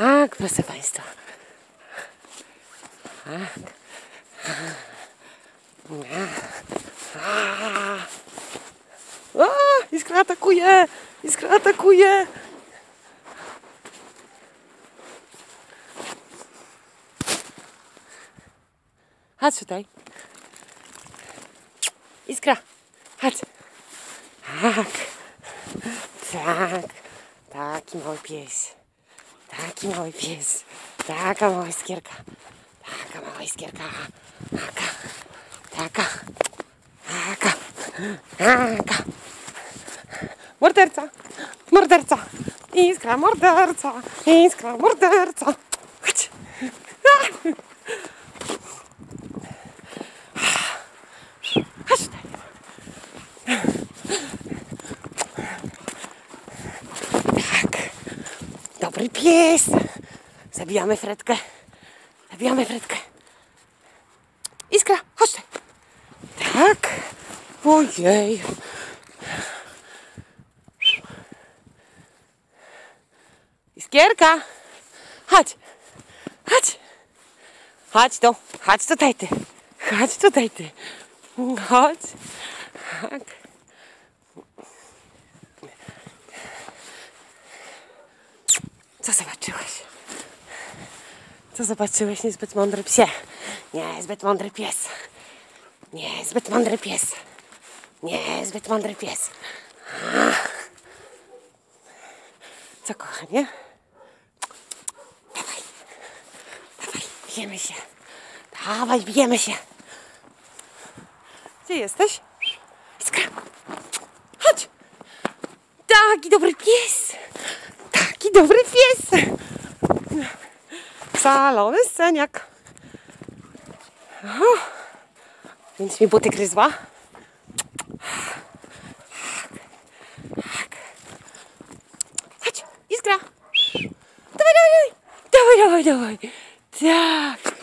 Tak, proszę Państwa. Tak. A, iskra atakuje! Iskra atakuje! Chodź tutaj. Iskra, chodź. Tak. Tak. Taki mały pies. Taki mały pies. Taka mała iskierka. Taka mała iskierka. Taka. Taka. Taka. Taka. Morderca. Morderca. Iskra, morderca. Iskra, morderca. Chodź tutaj. Tak. Dobry pies. Zabijamy Fredkę. Zabijamy Fredkę. Iskra, chodź tutaj. Tak. Ojej. Iskierka. Chodź. Chodź. Chodź tu. Chodź tutaj ty. Chodź tutaj ty. Chodź. Tak. Co zobaczyłeś? Co zobaczyłeś? Niezbyt mądry psie. Niezbyt mądry pies. Niezbyt mądry pies. Niezbyt mądry pies. Co kochanie? Dawaj. Dawaj, bijemy się. Dawaj, bijemy się. Gdzie jesteś? Iskra. Chodź. Taki dobry pies. Taki dobry pies. Szalony sceniak. O, więc mi buty gryzła. Chodź, iskra. Dawaj, dawaj, dawaj. Dawaj, dawaj, dawaj. Tak.